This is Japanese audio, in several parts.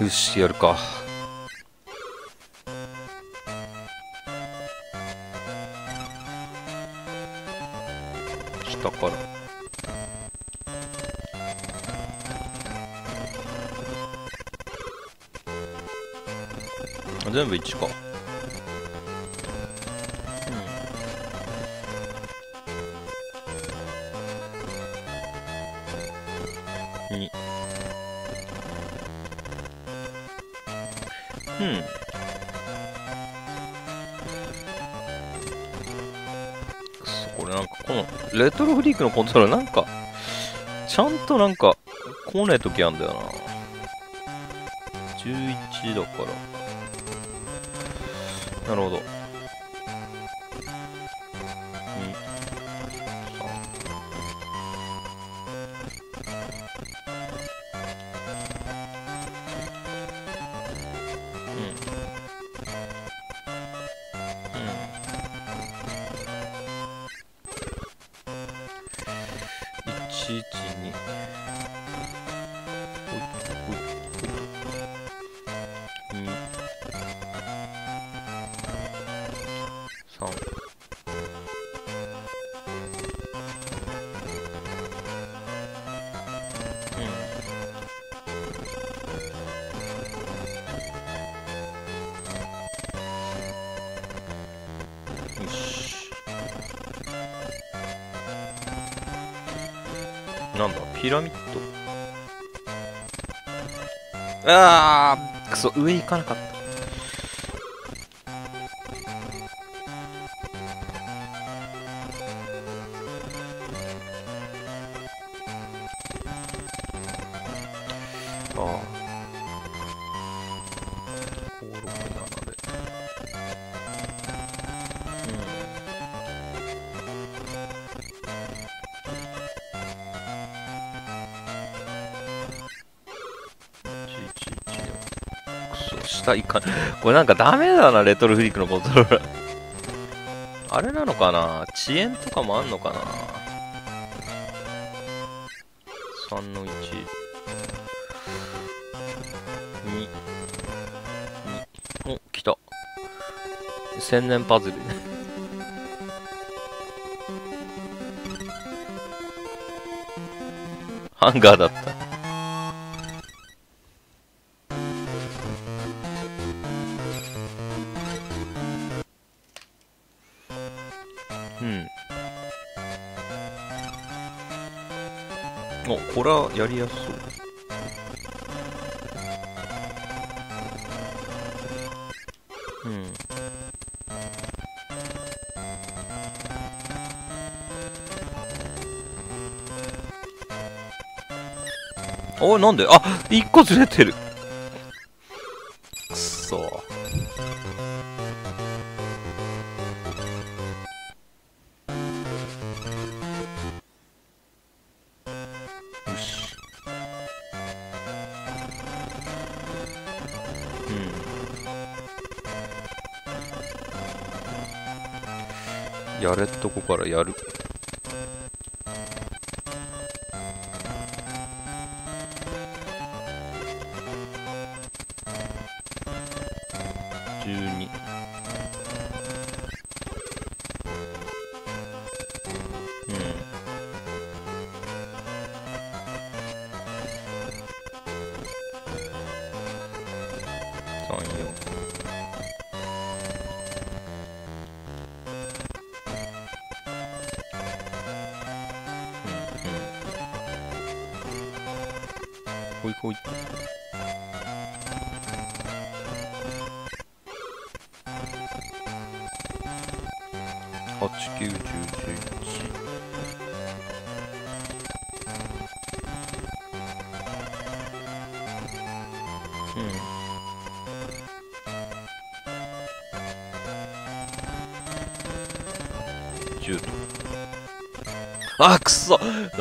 よしやるか。下から。あ全部1か。レトロフリークのコントローラーなんかちゃんとなんか来ねえ時あんだよな。11だから。なるほど。上行かなかっこれなんかダメだなレトロフリークのコントローラー。あれなのかな？遅延とかもあんのかな？3の1 2 2お来た。千年パズル。ハンガーだった。やりやすそう。うん。おい、なんで？あ、一個ずれてる。こからやる。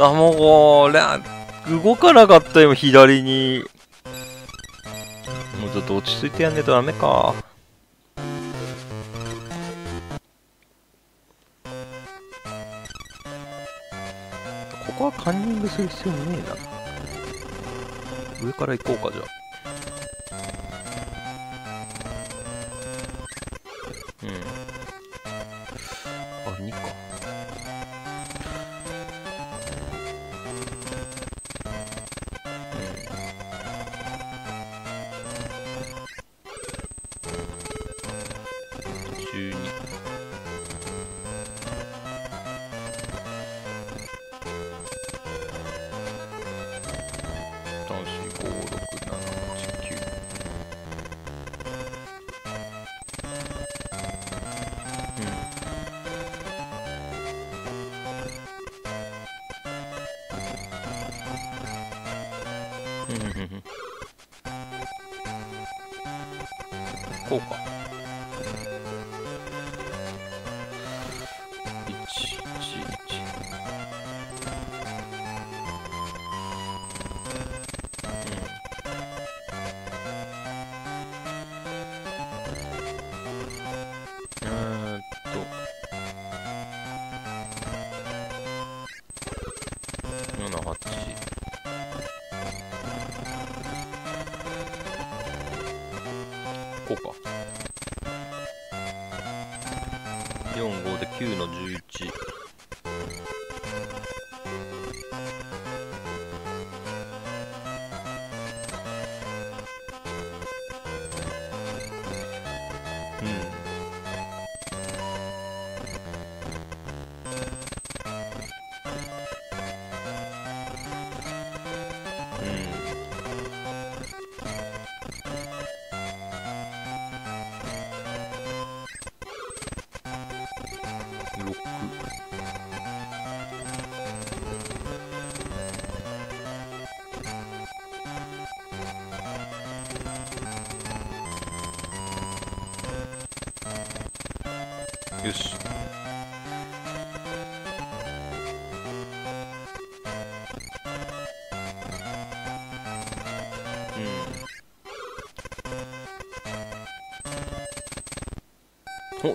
あもうこれ動かなかったよ左に。もうちょっと落ち着いてやんねえとダメか。ここはカンニングする必要ねえな。上から行こうかじゃあ。4、5で9の11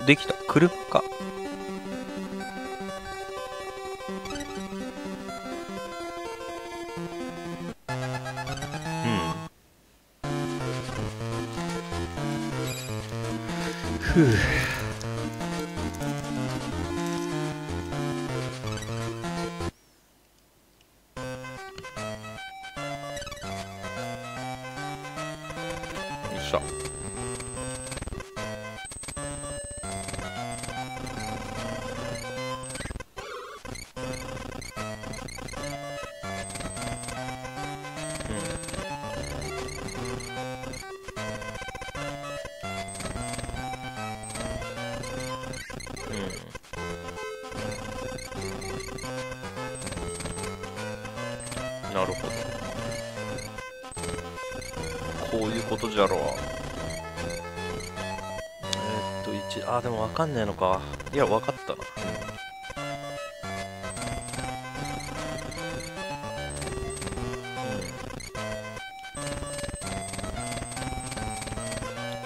できた。車か。かんねえのか。いやわかった。な、うん、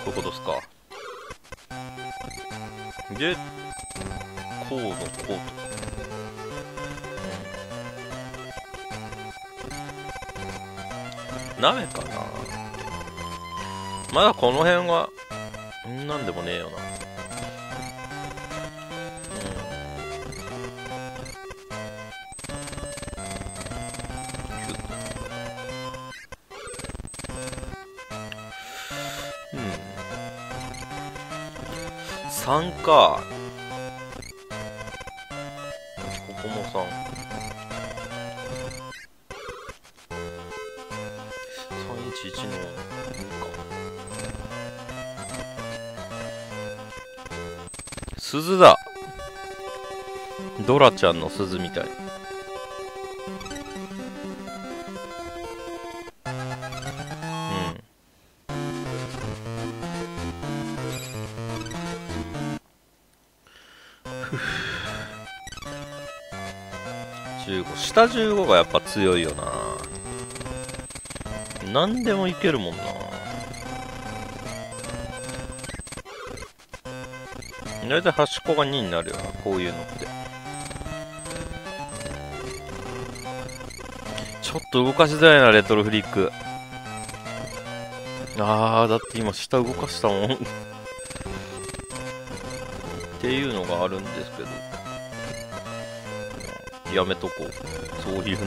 こういうことっすか。でこうのこうと鍋かな。まだこの辺はんなんでもねえよな。3か。ここも3 311の2か。鈴だ。ドラちゃんの鈴みたい。15下15がやっぱ強いよな。何でもいけるもんな。大体端っこが2になるよなこういうのって。ちょっと動かしづらいなレトロフリック。あーだって今下動かしたもん。っていうのがあるんですけど、やめとこう。そういうの。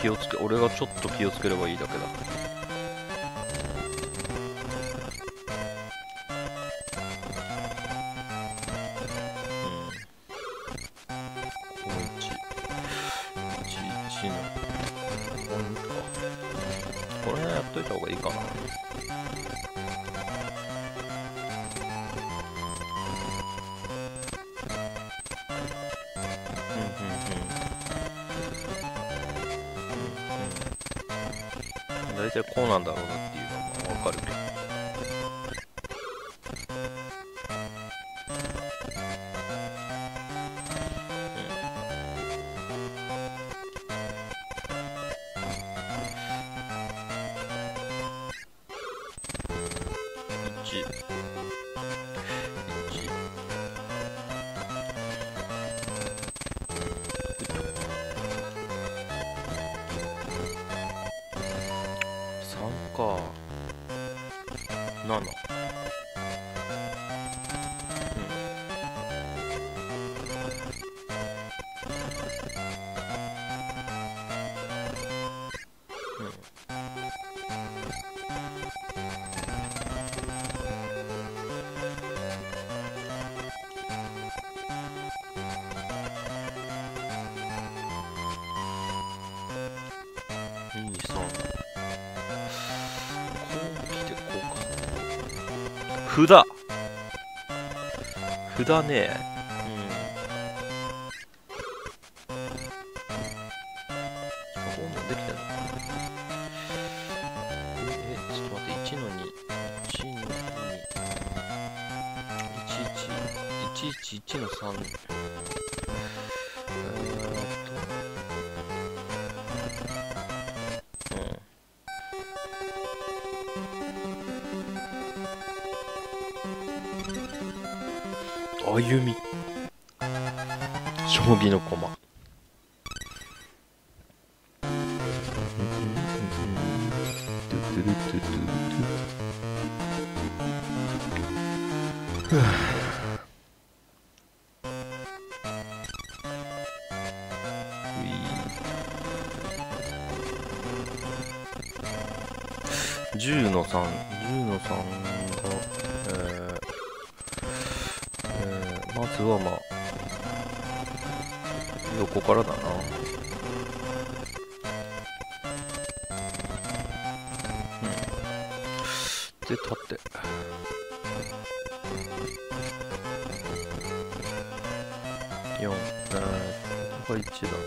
気をつけ、俺がちょっと気をつければいいだけだ。だね。10の3、10の3つはまあ横からだな。うん。で立って。4えー、ここが1だな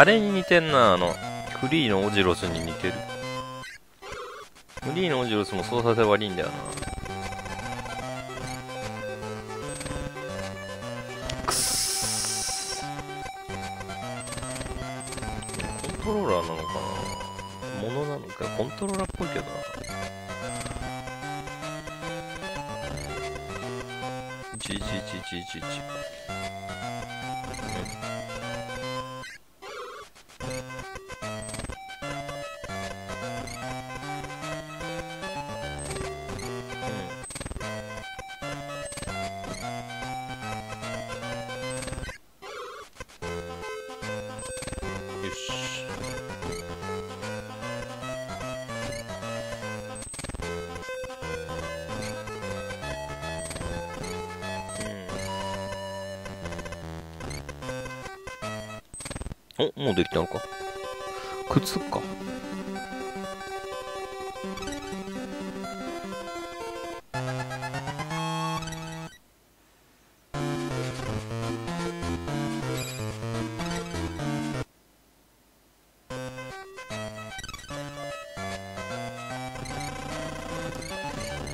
あれに似てんな、あの、フリーのオジロスに似てる。フリーのオジロスも操作性悪いんだよな。くすコントローラーなのかなものなのか、コントローラーっぽいけどな。111111。うん。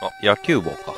あ、野球帽か。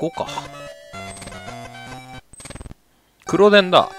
5か。黒電だ。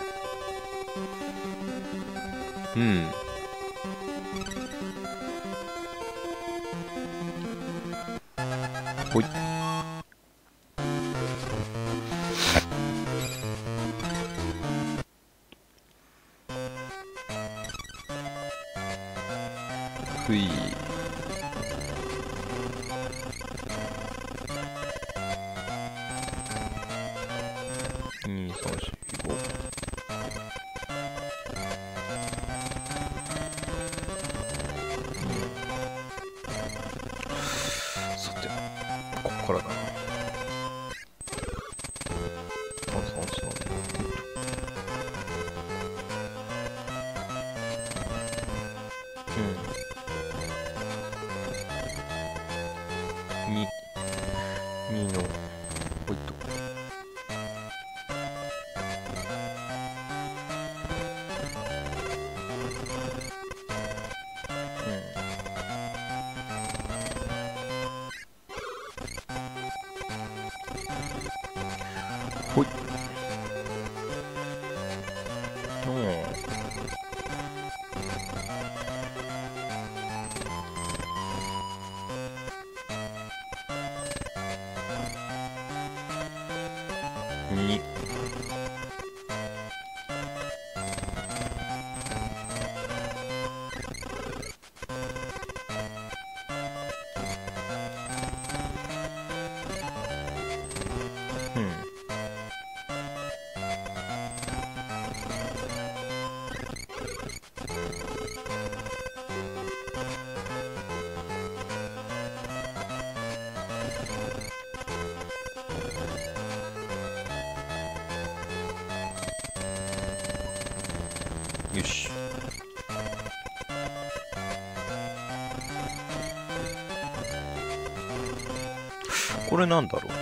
れなんだろうね。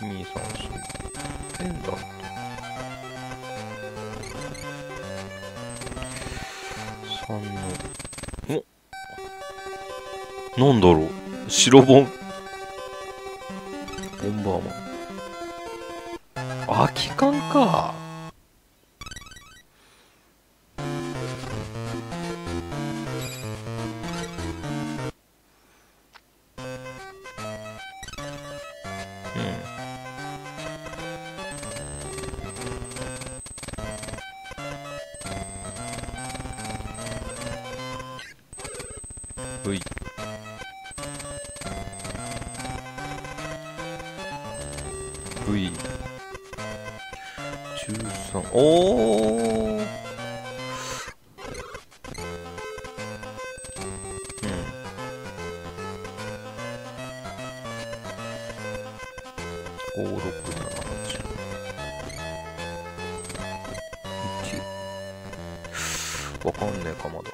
うん。2 3 4ペンダントの。おなんだろう。白ボンかんねえかモド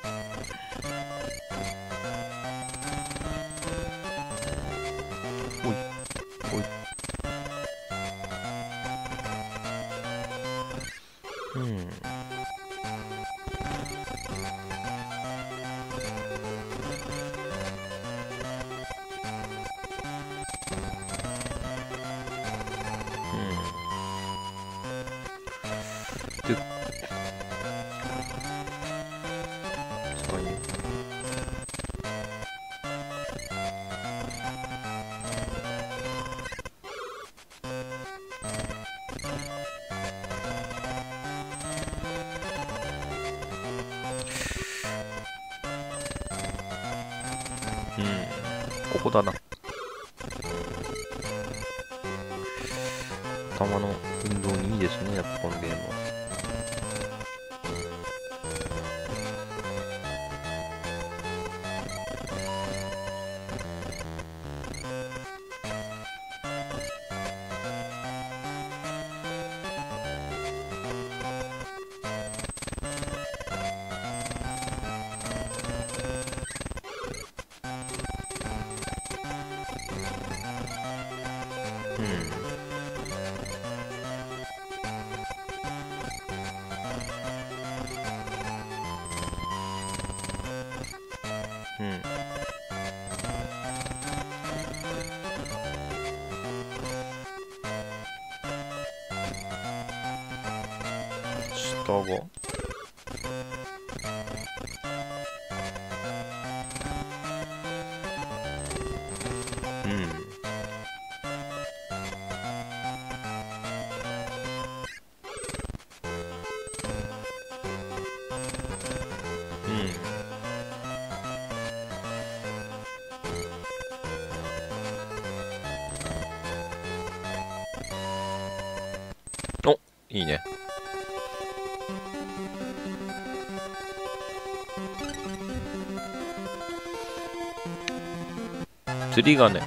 釣り鐘。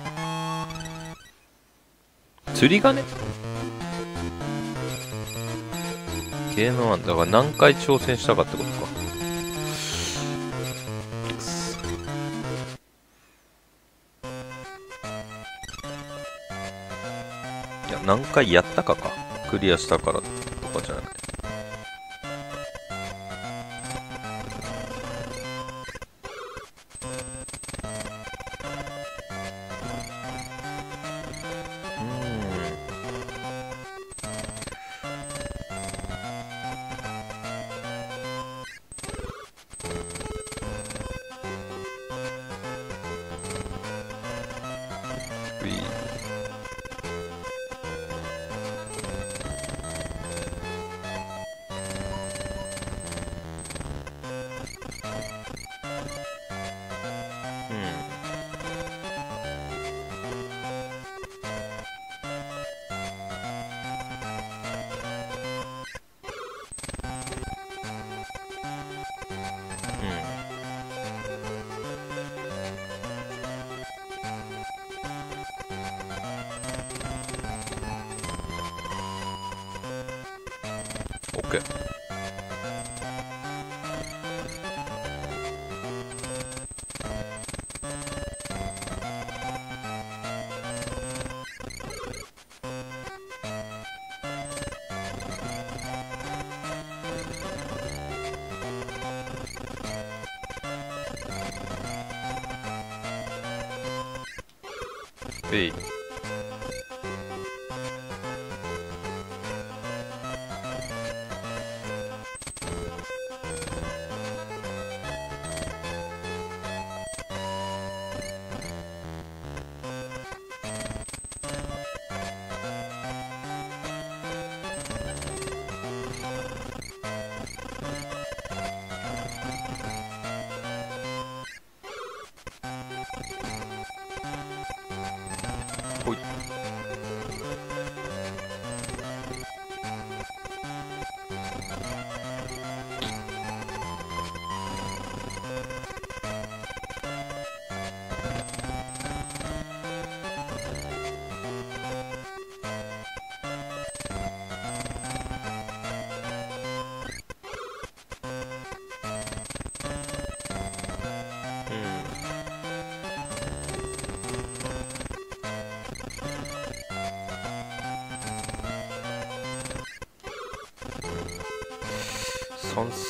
釣り鐘？ゲーム1だから何回挑戦したかってことか。いや何回やったかか。クリアしたから。とか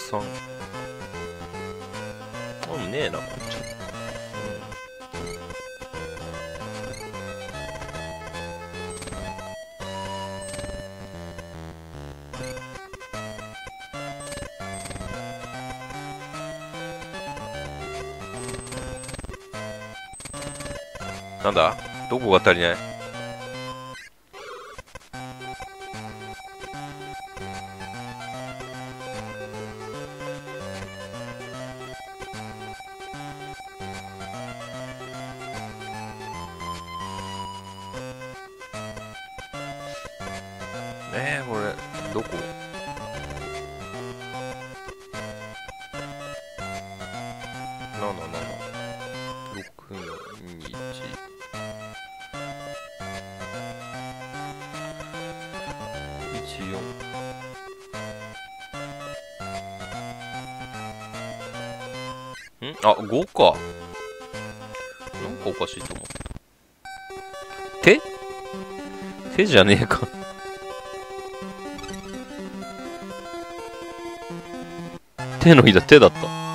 3。あ、うねえな、こっち。なんだ？どこが足りない？あ5か。なんかおかしいと思った。手？手じゃねえか。手のひら手だった。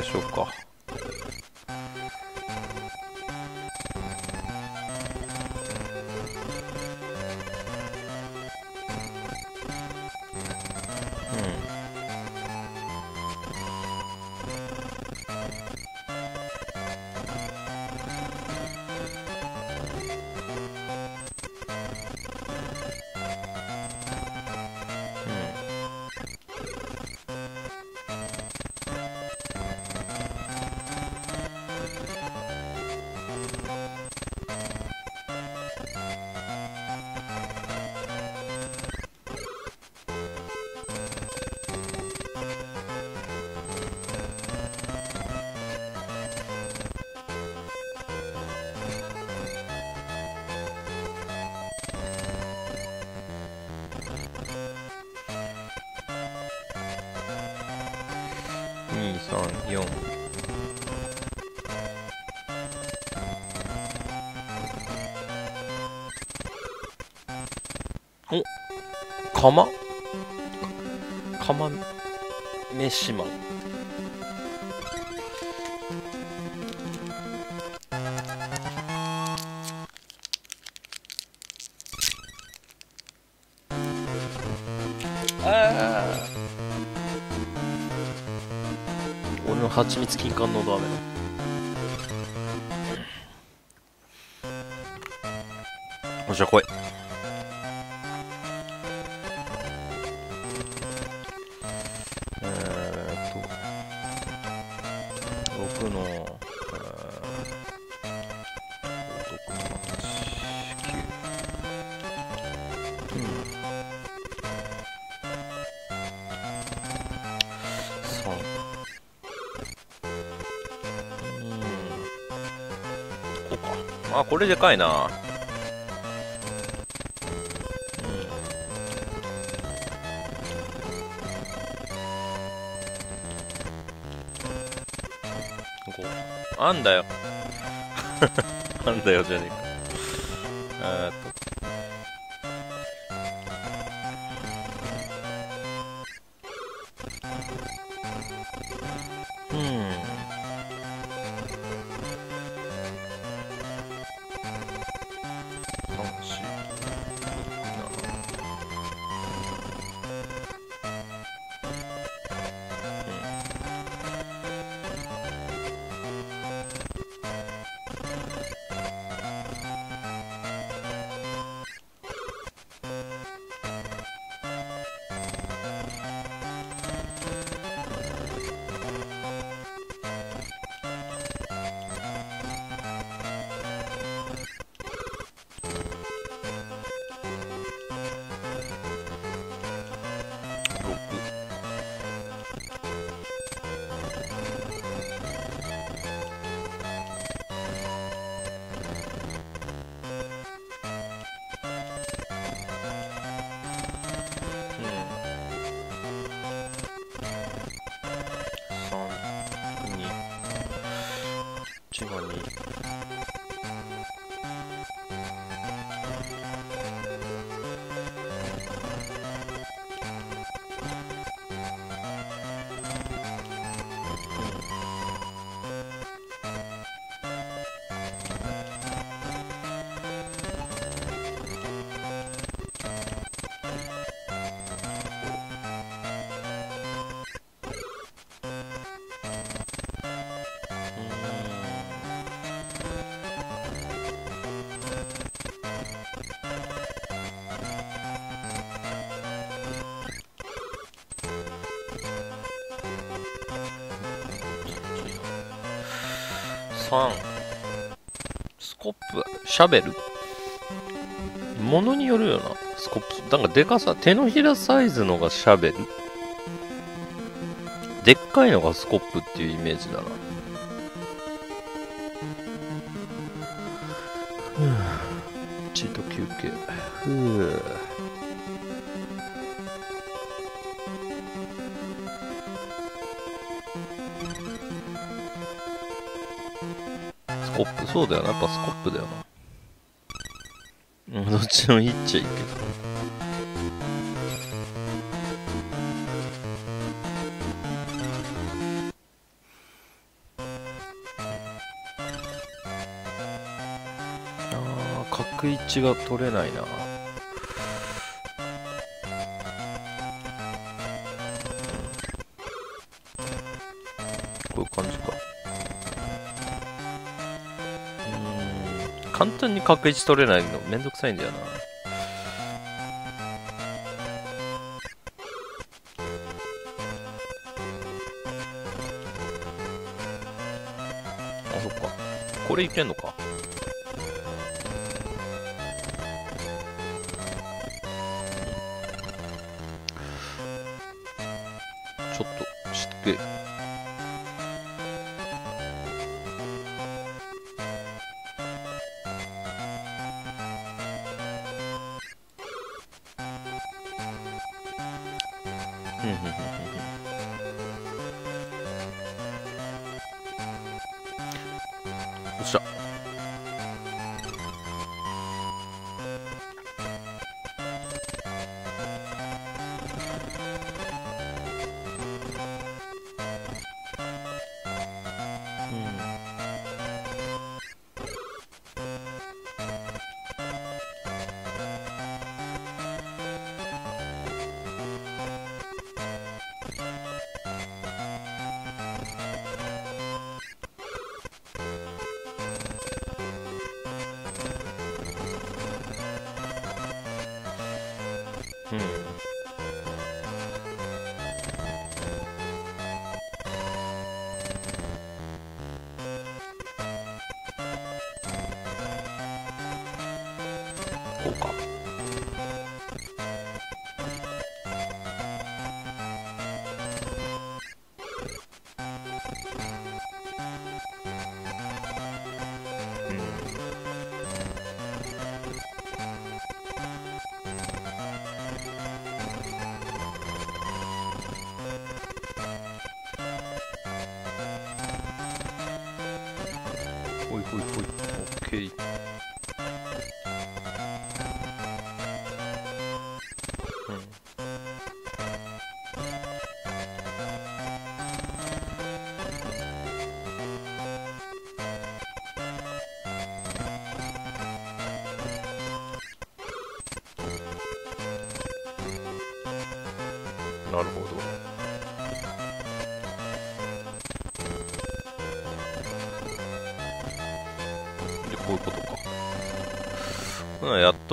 左あこれでかいな。うん。あんだよ。あんだよじゃねえかシャベルものによるよな。スコップ。なんかでかさ手のひらサイズのがシャベルでっかいのがスコップっていうイメージだな。ふぅ一度休憩。ふぅスコップ。そうだよな。やっぱスコップだよな。ちでもいいっちゃいいけど。あー角位置が取れないな。こういう感じか。簡単に角位置取れないのめんどくさいんだよな。あそっか。これいけんのか。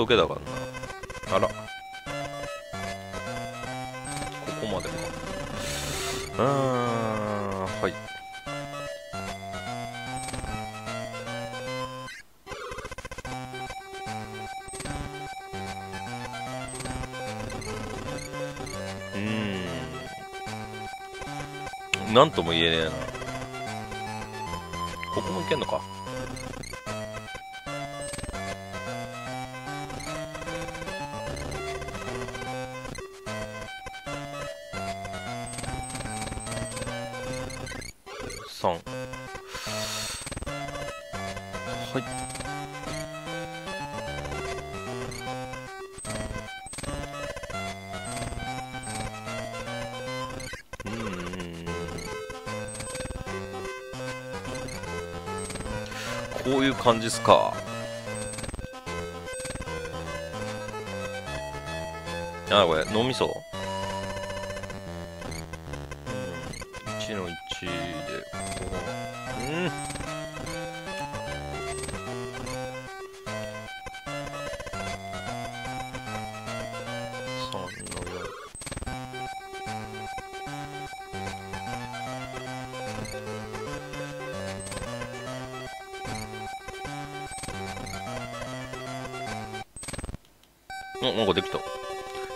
うんやっとけだからな。あら。ここまでか。うーんはい。うーん。なんとも言えねえな。ここもいけんのか三はい。うん。こういう感じっすか。あこれ脳みそ？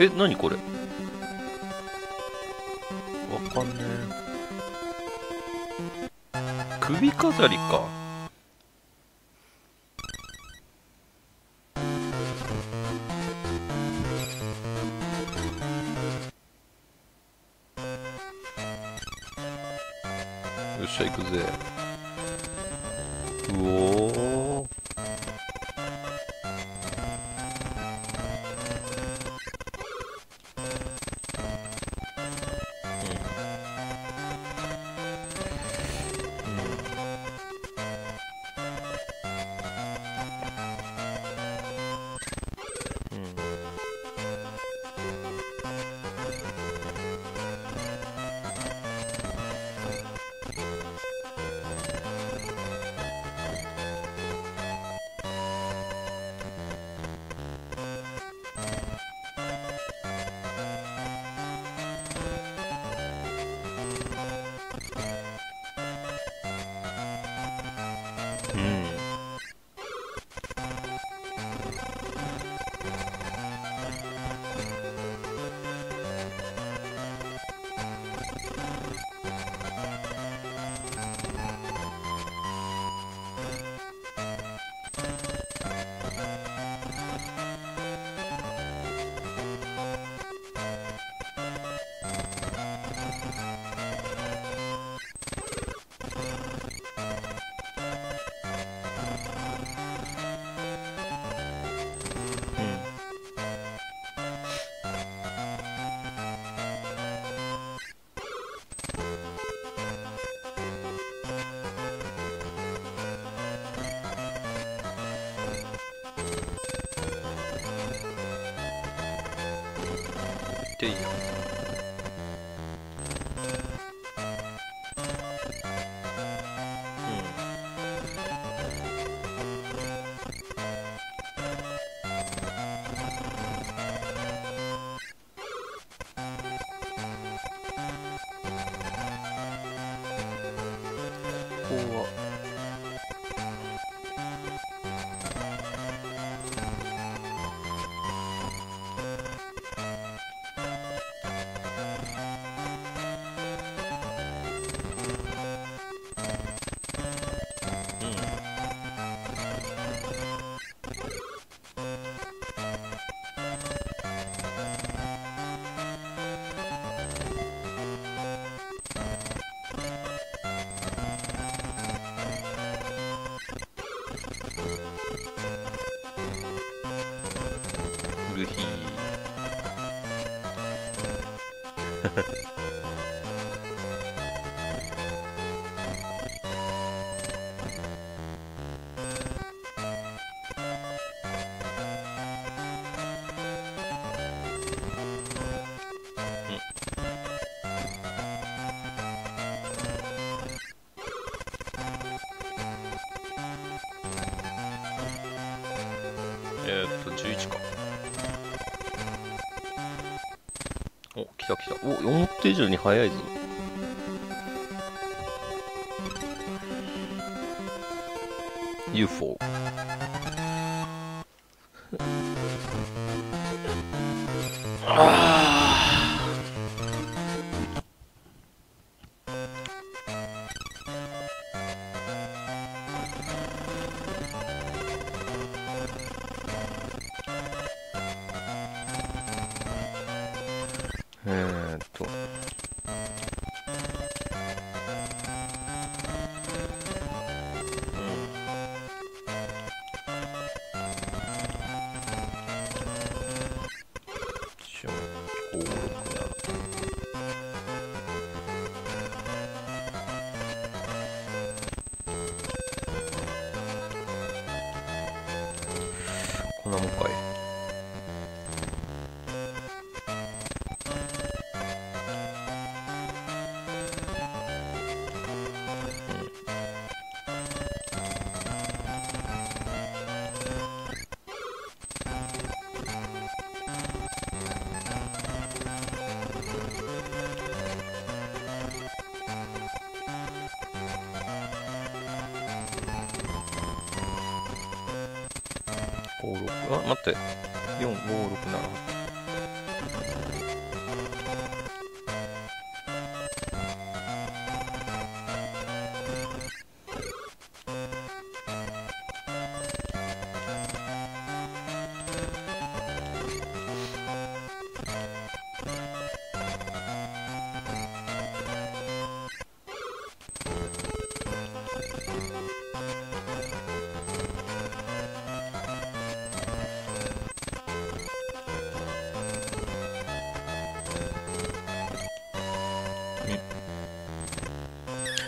え、なにこれ？わかんねえ。首飾りか。お思った以上に早いぞ「待って。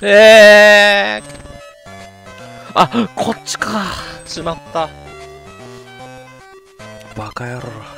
ええー、あこっちか。しまった。バカ野郎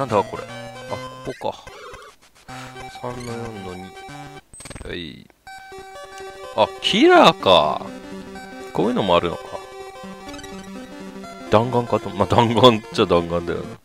なんだこれ？あここか。3の4の2はい。あキラーか。こういうのもあるのか。弾丸かとまあ弾丸っちゃ弾丸だよな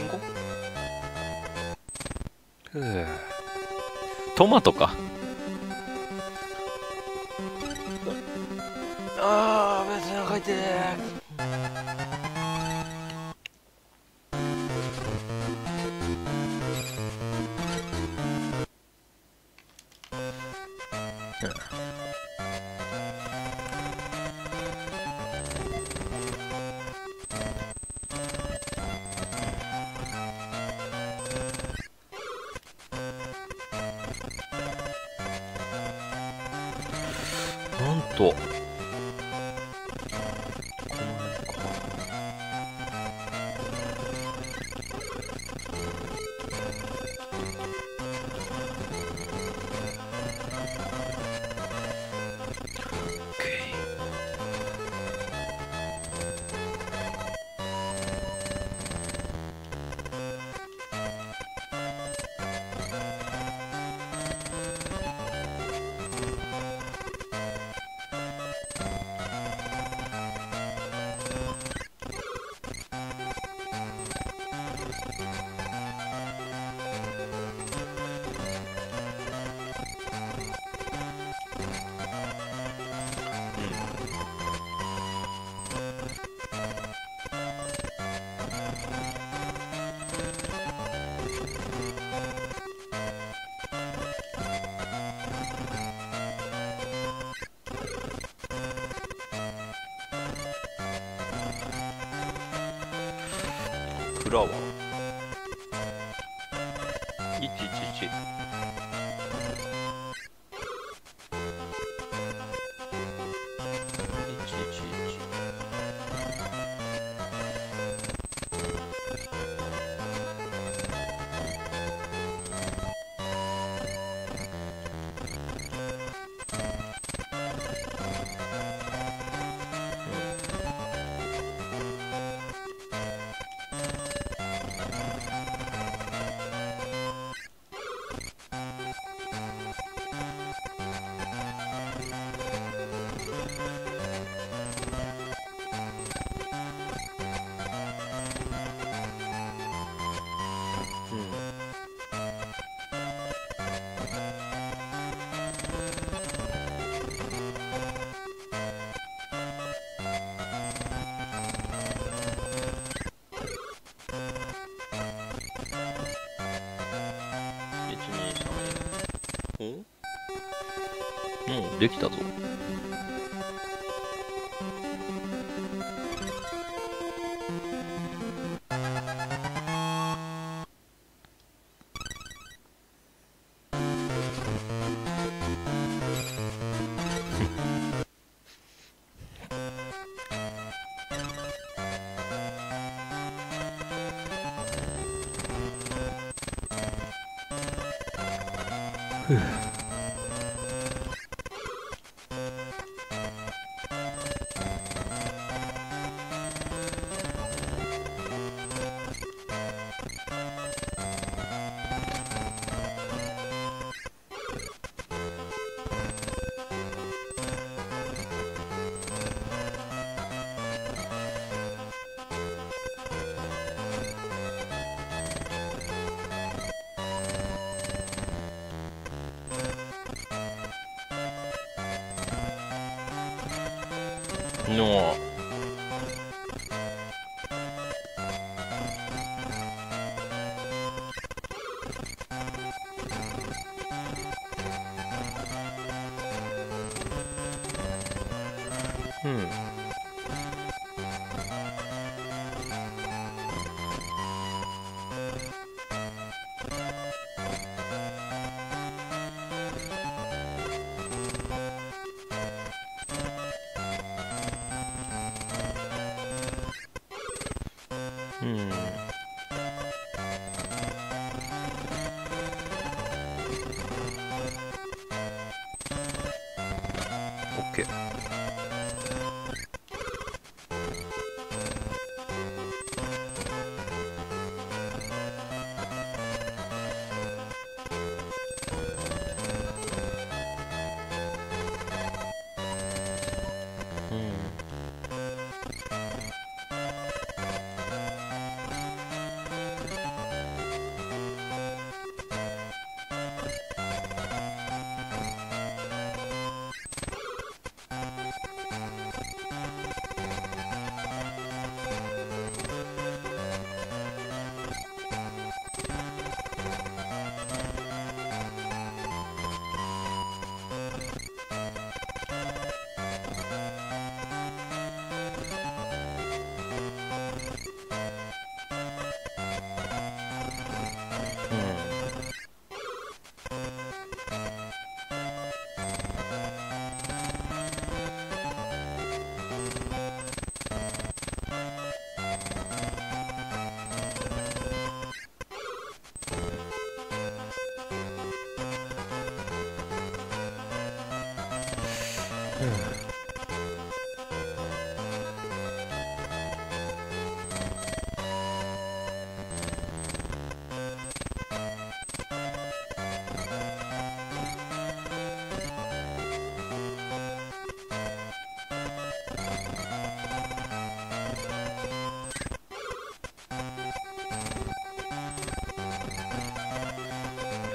リンゴ？ふうトマトか。もうできたぞ。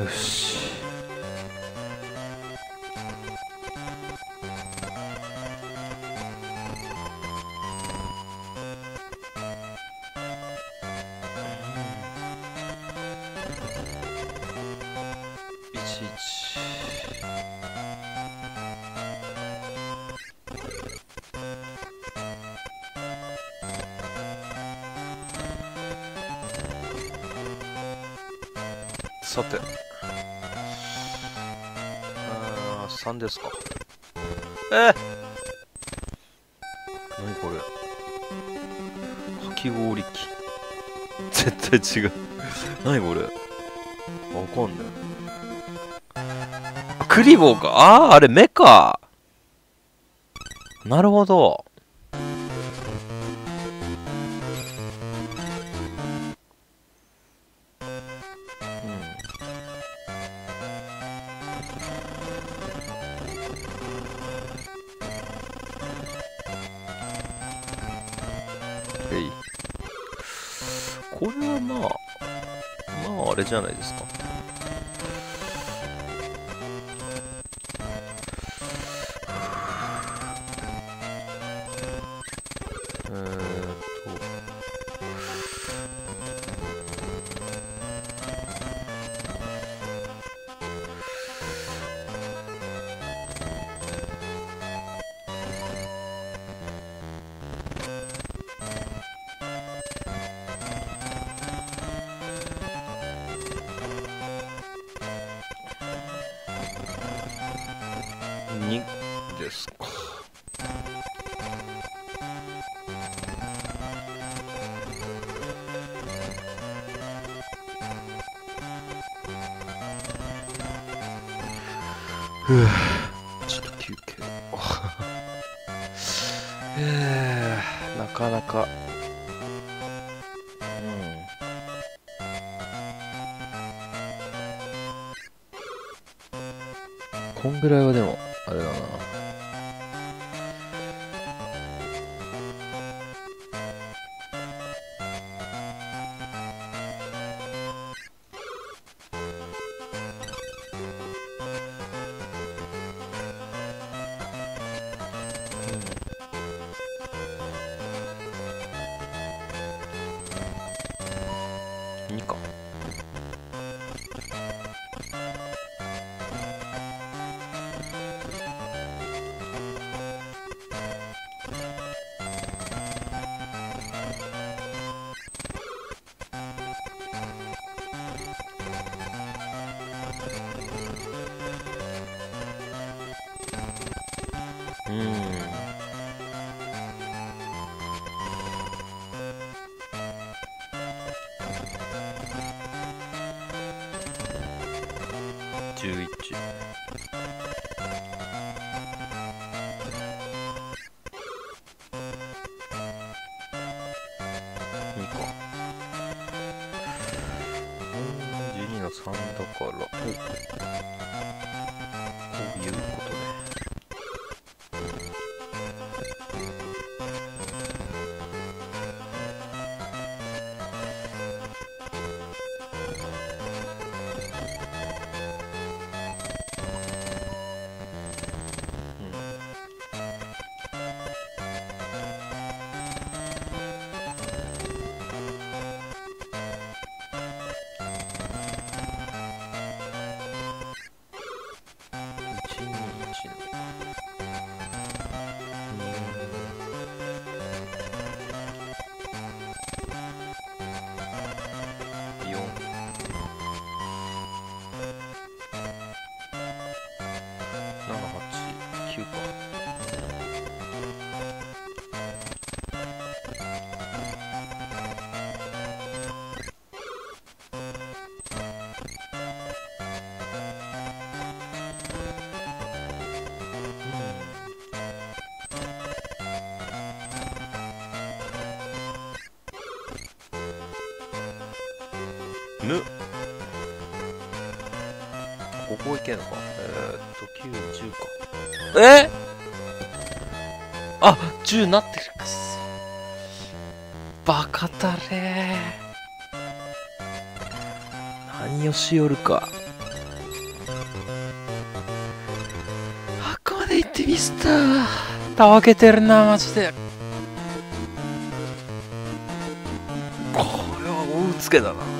よし。さて。3ですか？え？ー、何これ？かき氷機。絶対違う。何これ？わかんない。クリボーか？ああーあれ目かなるほどち。いいかうん12の3だから。おけんのかえー、っと910か。え？あ10なってる。くっそバカだれ何をしよるか。あっこまで行ってミスったたわけてるなマジで。これは大うつけだな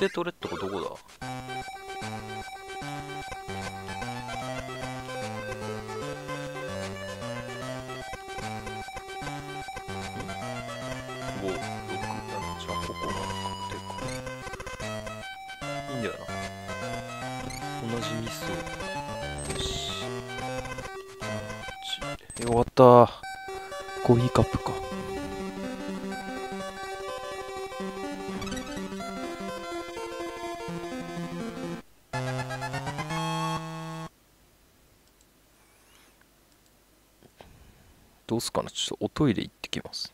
protetora すかなちょっとおトイレ行ってきます。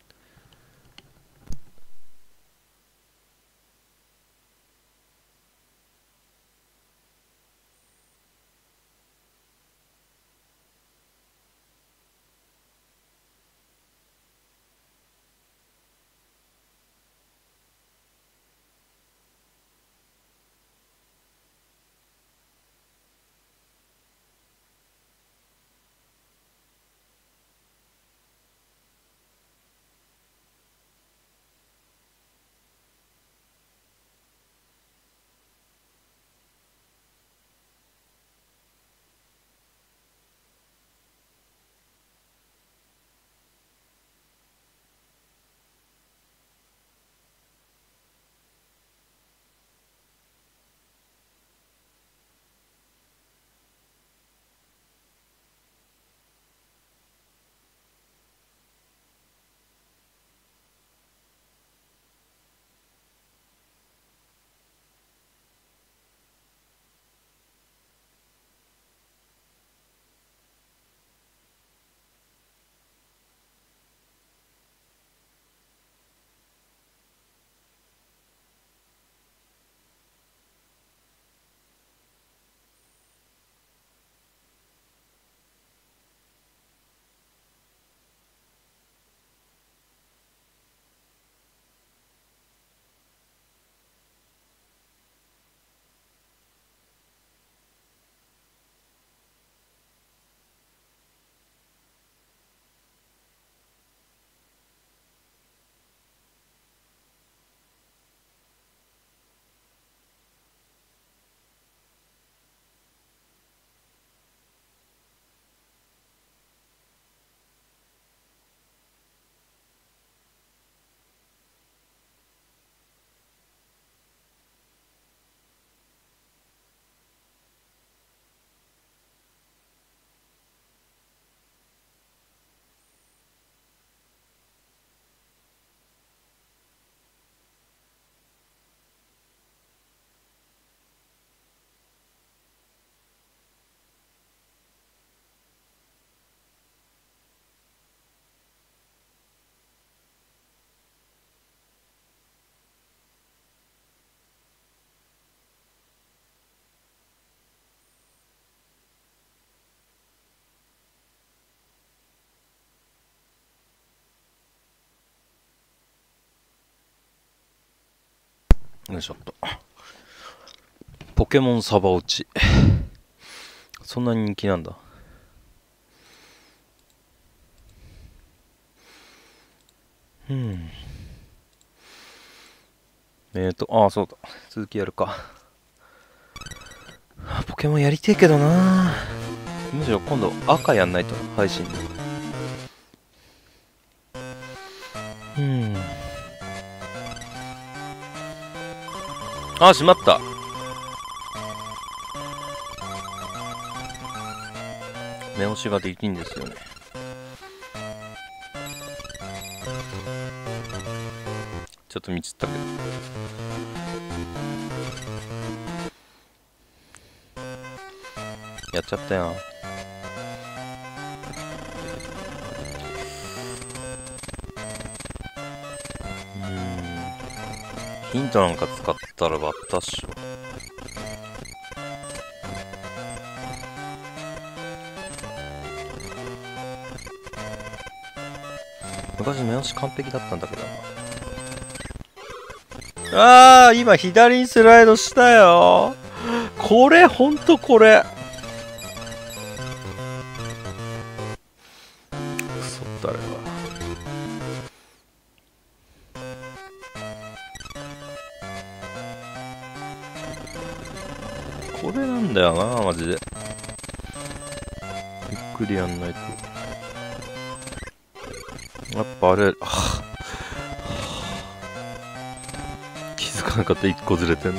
よいしょっと。ポケモンサバ落ち。そんなに人気なんだ。うん。えーと、ああ、そうだ。続きやるか。ポケモンやりてえけどなむしろ今度赤やんないと、配信。うん。あ、しまった。目押しができんですよね。ちょっと見つったけど。やっちゃったよ。ヒントなんか使ったらバッタ。昔目押し完璧だったんだけどな。ああ今左にスライドしたよこれほんとこれ State Cozret'in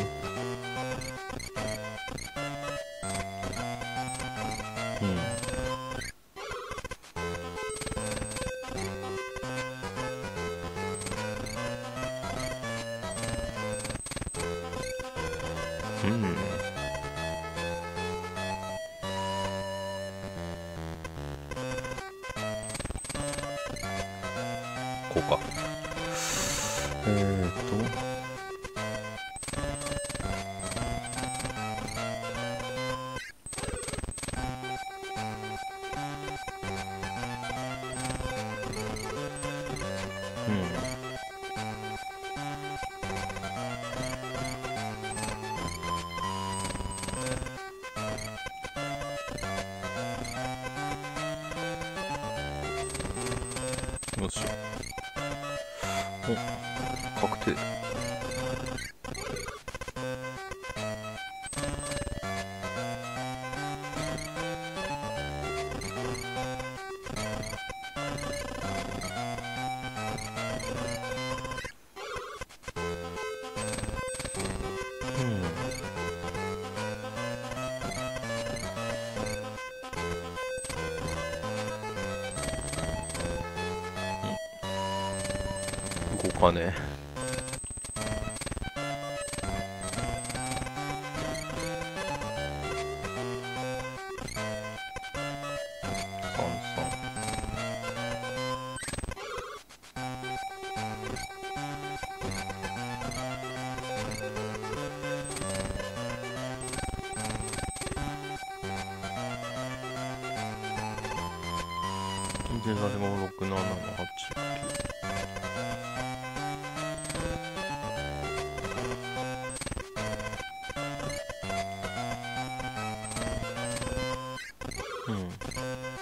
嗯。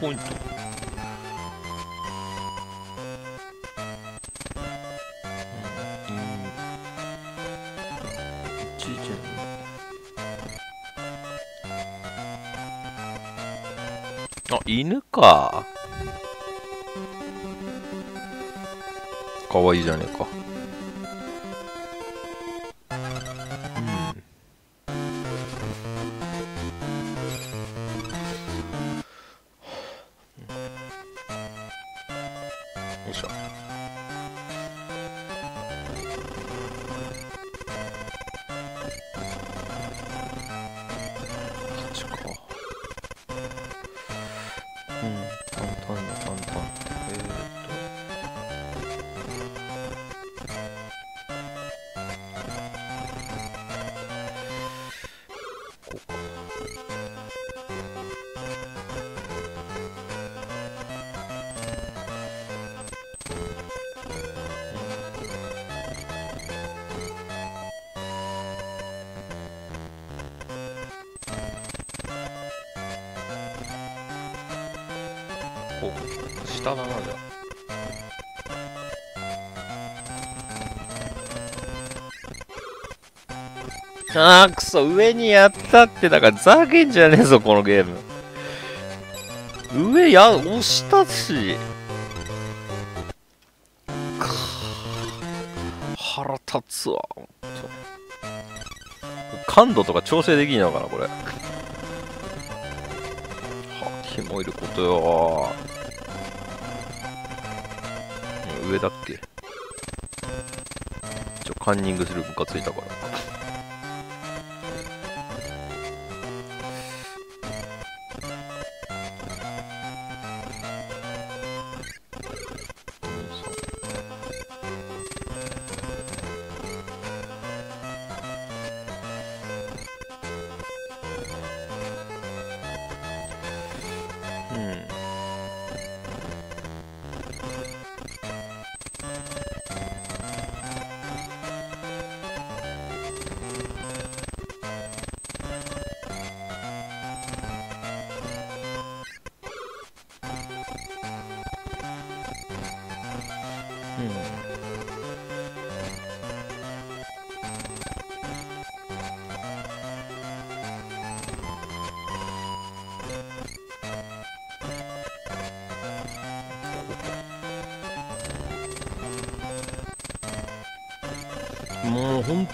ポイント。あ犬か。かわいいじゃねえか。ああーくそ上にやったってだからざけんじゃねえぞこのゲーム。上や押したし。か腹立つわ。ほんと感度とか調整できんのかなこれ。はキモいることよ。上だっけ？ちょカンニングするムカついたから。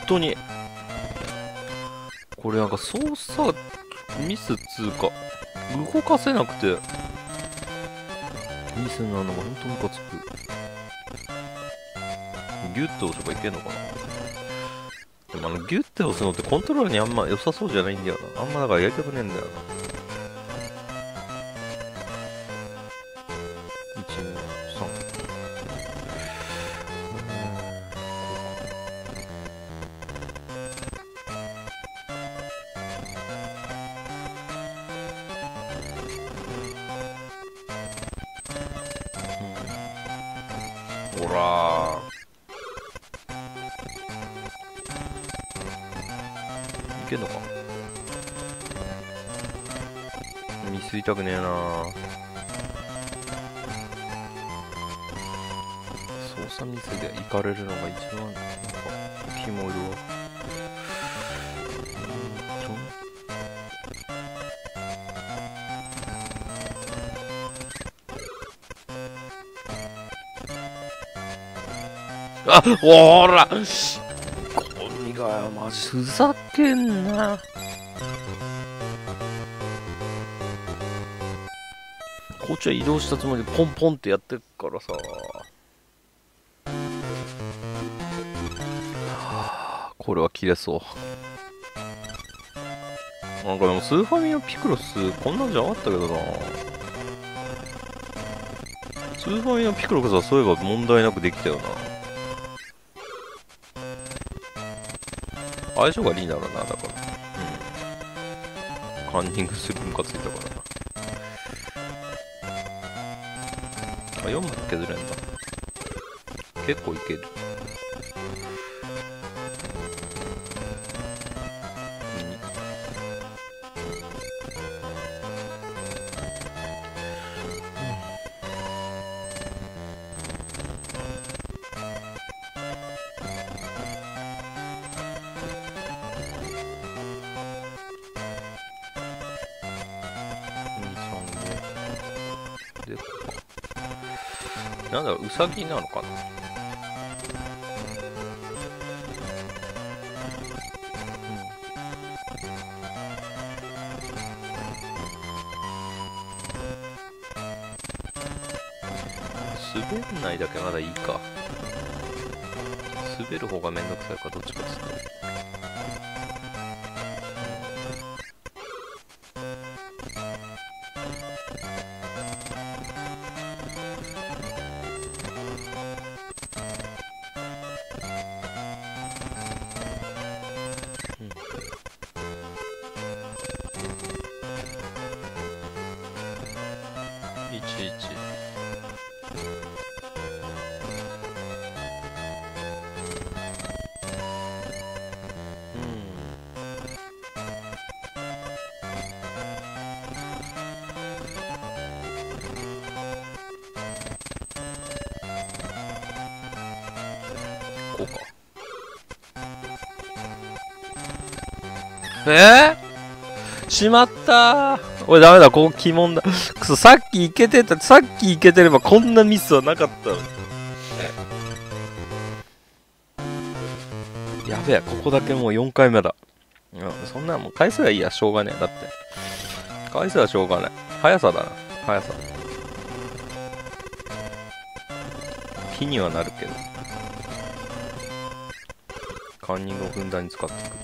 当に。これなんか操作ミスっつうか動かせなくて。ミスなのが本当ムカつく。ギュッと押せばいけんのかな。でもあのギュッて押すのってコントロールにあんま良さそうじゃないんだよな。あんまだからやりたくねえんだよな。ミスいたくねえな。操作ミスで行かれるのが一番なんかキモいるわ。うーんと。あほら。ゴミがよマジふざけんな。ちは移動したつもりでポンポンってやってっからさはあこれは切れそうなんかでもスーファミのピクロスこんなんじゃなかったけどなスーファミのピクロスはそういえば問題なくできたよな相性がいいんだろうな、だから。うん。カンニングするムカついたからな。4枚削れんだ。結構いける。サギなのかな？滑んないだけまだいいか。滑る方がめんどくさいか、どっちかっつっしまった。おい、ダメだ、ここ鬼門だ。くそ、さっきいけてた、さっきいけてればこんなミスはなかったの。やべえ、ここだけもう4回目だ。うん、そんなもう回数はいいや、しょうがねえ。だって。回数はしょうがない。速さだな。速さ。気にはなるけど。カンニングをふんだんに使っていく。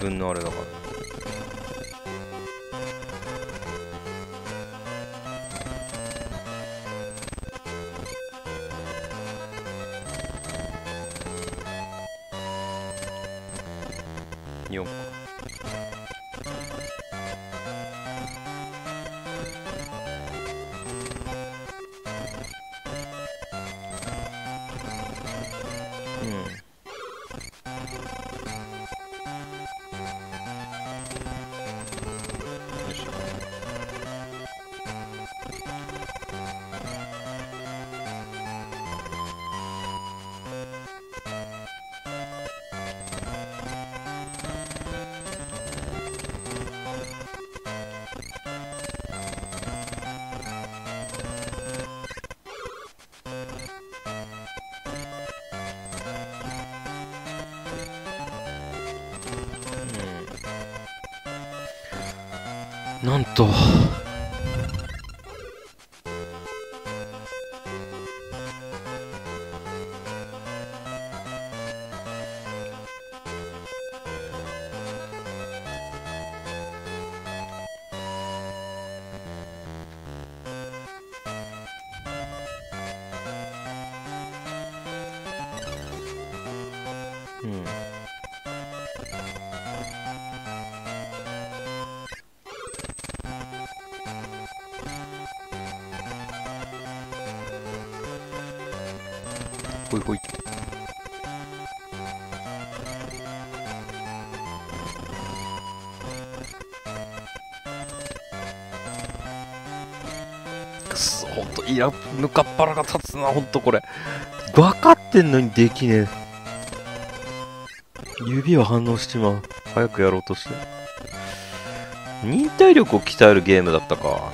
分のあれだから。と。ほいほい。くそ、ほんと、いや、ぬかっぱらが立つな、ほんとこれ。分かってんのにできねえ。指は反応しちまう。早くやろうとして。忍耐力を鍛えるゲームだったか。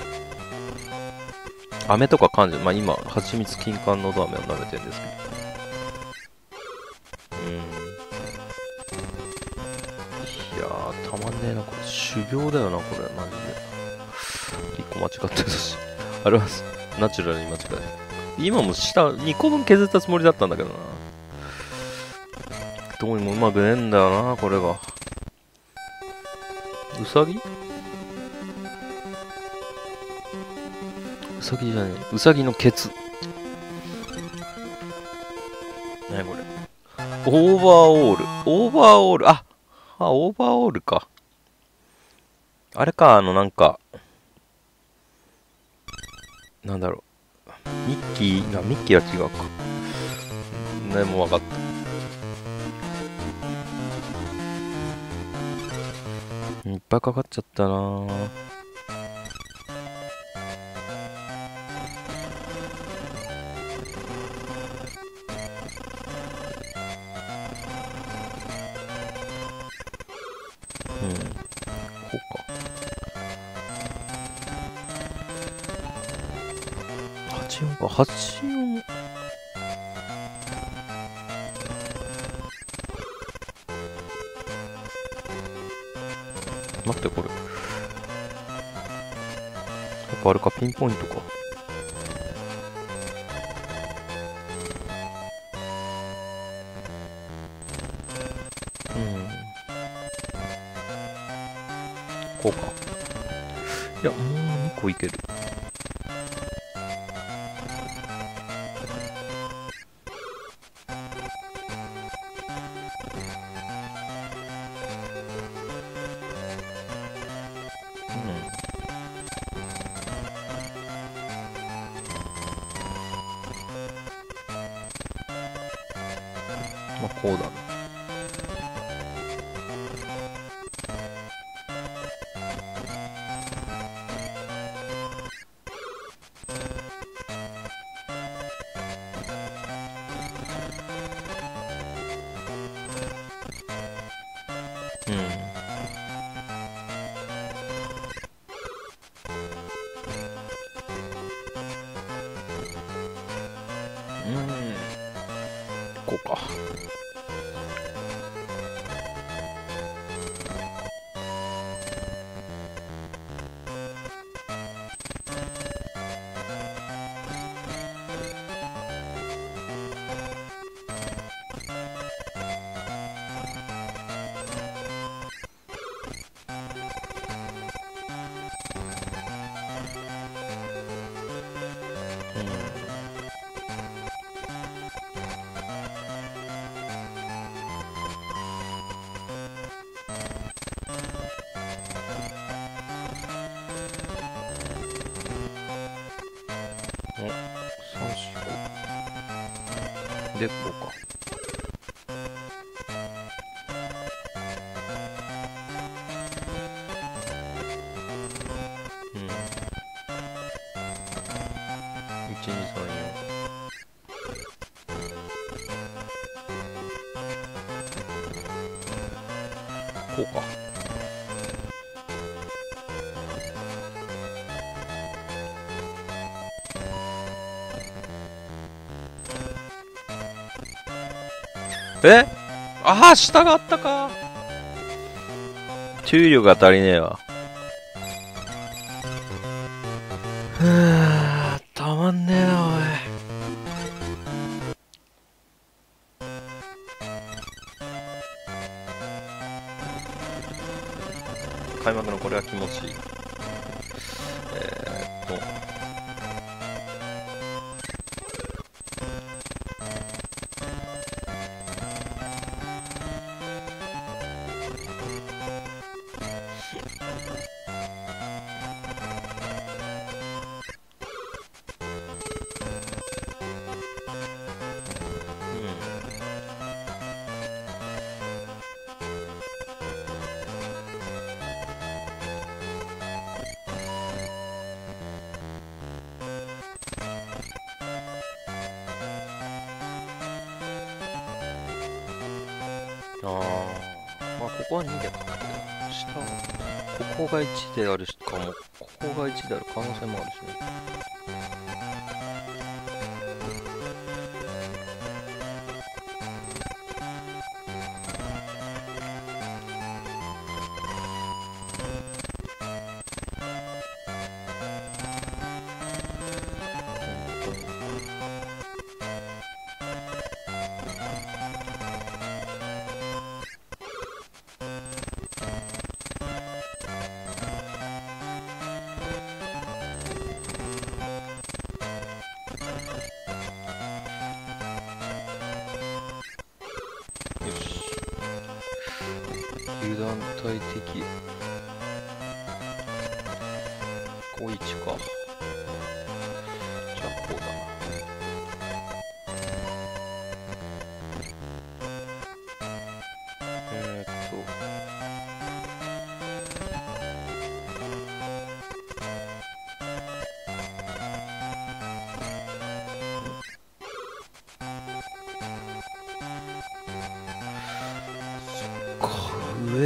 飴とか感じ、まあ今、蜂蜜金柑のど飴を舐めてるんですけど。修行だよな、これ、マジで。1個間違ってるし。あれは、ナチュラルに間違え今も下、2個分削ったつもりだったんだけどな。どうにもうまくねえんだよな、これが。うさぎうさぎじゃねえ。うさぎのケツ。なにこれ。オーバーオール。オーバーオール。あ、あ、オーバーオールか。あれか、あの、なんか、なんだろう。ミッキー、が、ミッキーは違うか。でも分かった。いっぱいかかっちゃったなぁ。8音待ってこれ。やっぱあれかピンポイントか。うん。こうか。いやもう2個いける。え？ああ、下があったか。注意力が足りねえわ。であるしかもここが1である可能性もある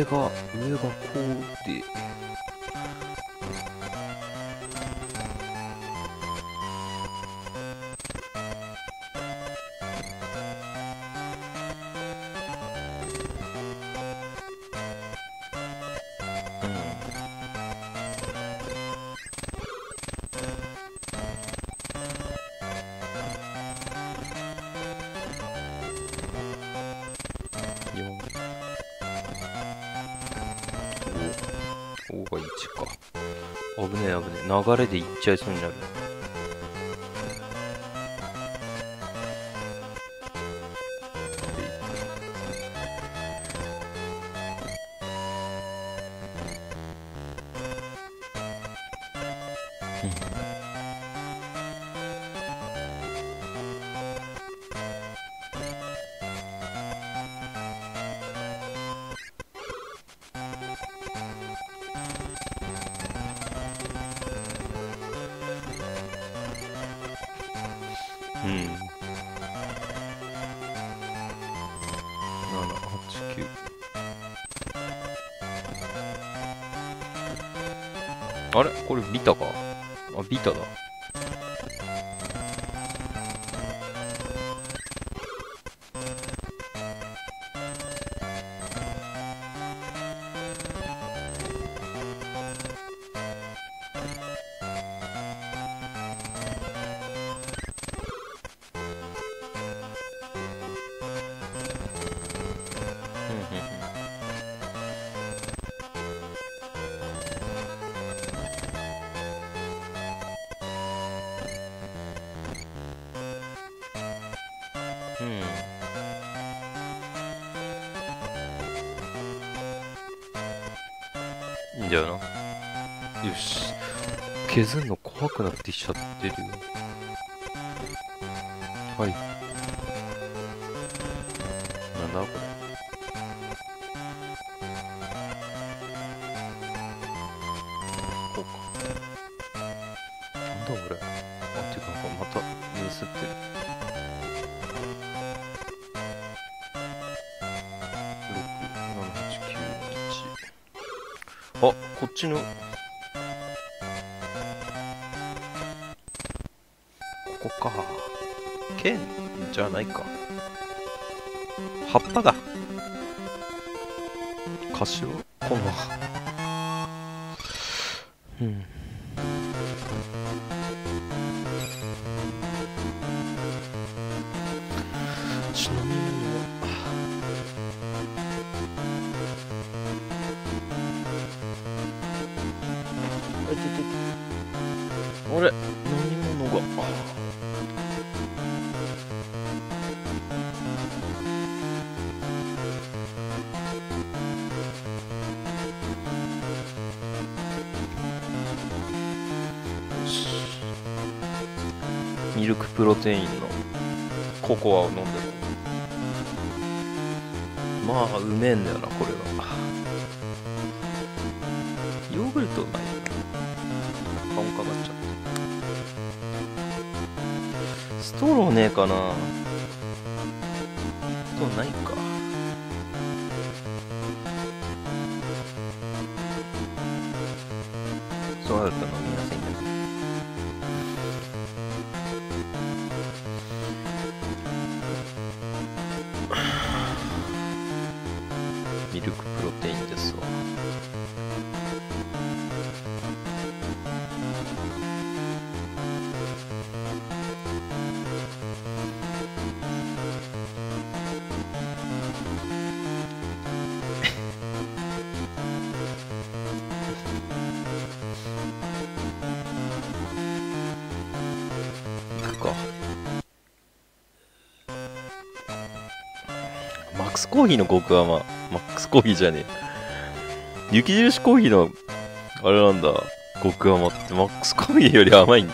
上が、上がこうで、流れでいっちゃいそうになる。削んの怖くなってきちゃってるよ。はい。なんだこれ。こうか。なんだこれ。あ、てかなかまたミスってる。6、7、8、9、あ、こっちのじゃないか。葉っぱだ。柏？このうん。ちなみにプロテインのココアを飲んでもまあうめえんだよなこれは。ヨーグルトうまい。顔かかっちゃった。ストローねえかな。コーヒーの極甘マックスコーヒーじゃねえ。雪印コーヒーのあれなんだ。極甘ってマックスコーヒーより甘い。ん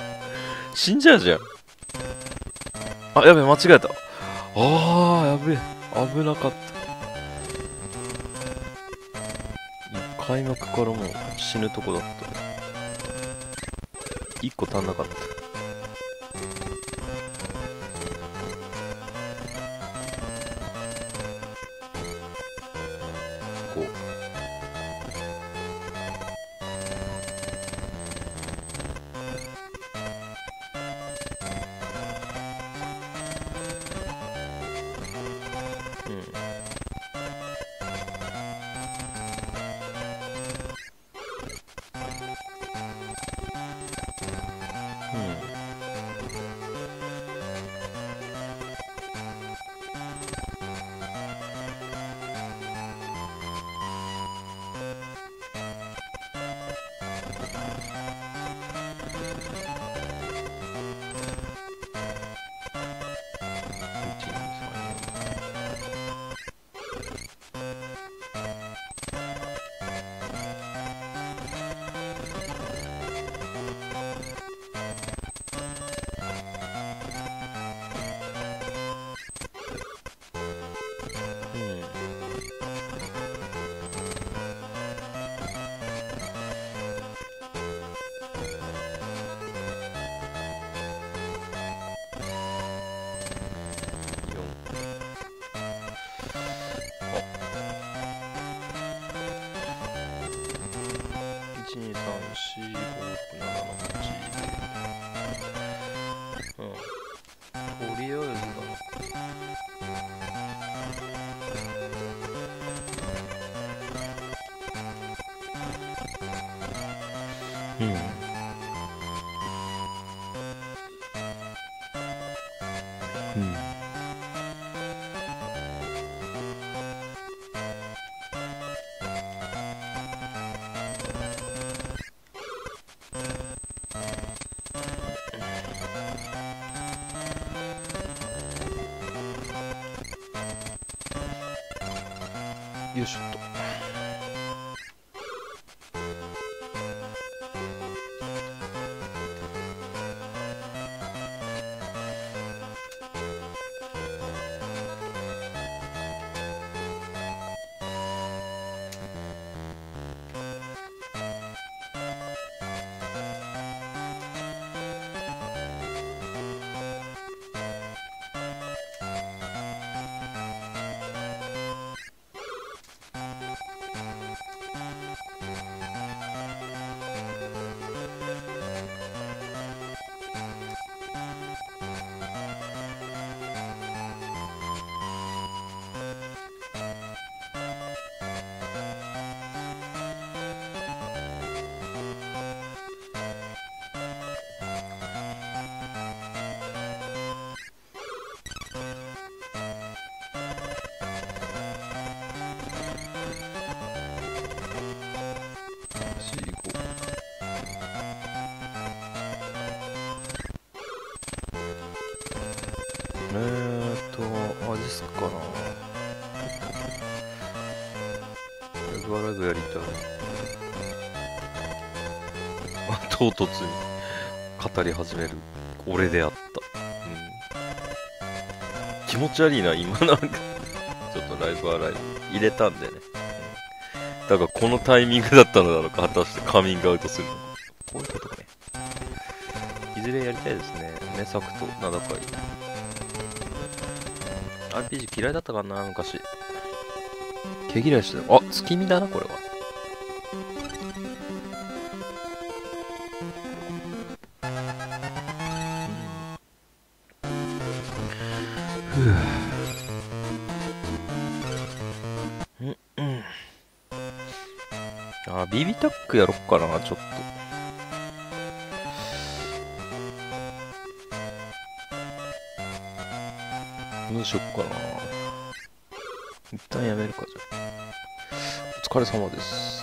死んじゃうじゃん。あやべえ間違えた。あーやべえ。危なかった。開幕からもう死ぬとこだった。1個足んなかった。う唐突に語り始める俺であった。うん。気持ち悪いな、今なんか。ちょっとライブはライブ入れたんでね。うん、だからこのタイミングだったのだろうか、果たしてカミングアウトするの。こういうことね。いずれやりたいですね。名作と名高い。RPG 嫌いだったかな、昔。毛嫌いしてた。あ、月見だな、これは。やろっかな、ちょっと。どうしよっかな。一旦やめるか、じゃ。お疲れ様です。